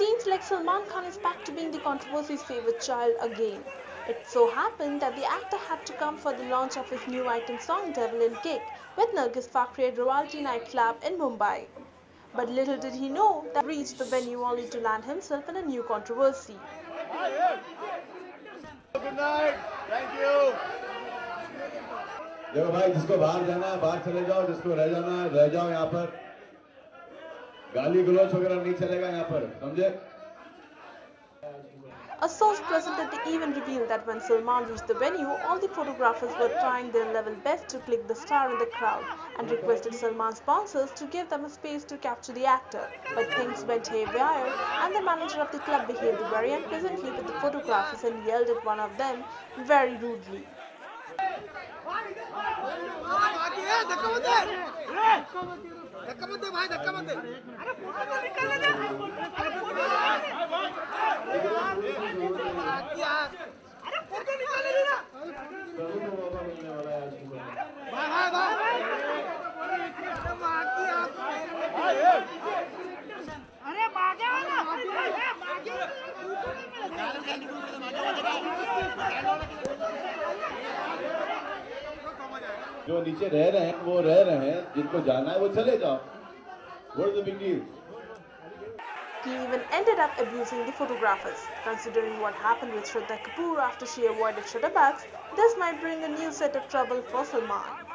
Seems like Salman Khan is back to being the controversy's favorite child again. It so happened that the actor had to come for the launch of his new item song Devil in Kick with Nargis Fakhri at Royalty Nightclub in Mumbai. But little did he know that reached the venue only to land himself in a new controversy. Good night. Thank you. देखो भाई जिसको बाहर जाना है बाहर चले जाओ जिसको रह जाना है रह जाओ यहाँ पर गाली गलौच वगैरह नहीं चलेगा यहाँ पर समझे A source present at the event revealed that when Salman reached the venue, all the photographers were trying their level best to click the star in the crowd and requested Salman's sponsors to give them a space to capture the actor. But things went haywire and the manager of the club behaved very unpleasantly with the photographers and yelled at one of them very rudely. धक्का मत दे भाई धक्का मत दे। अरे तो जो नीचे रह रहे हैं वो रह रहे हैं जिनको जाना है वो चले जाओ What is the big deal? He even ended up abusing the photographers. Considering what happened with Shraddha Kapoor after she avoided shutterbacks, this might bring a new set of trouble for Salman.